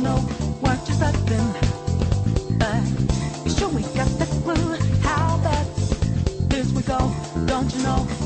know what you're. But you sure we got the clue how this we go. Don't you know?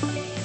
Bye.